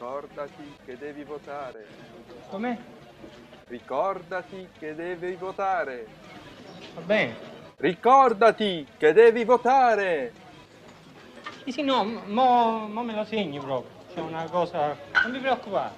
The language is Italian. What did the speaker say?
Ricordati che devi votare. Com'è? Ricordati che devi votare. Va bene. Ricordati che devi votare. Sì, sì, no, mo, mo me lo segni proprio. C'è una cosa... Non vi preoccupare.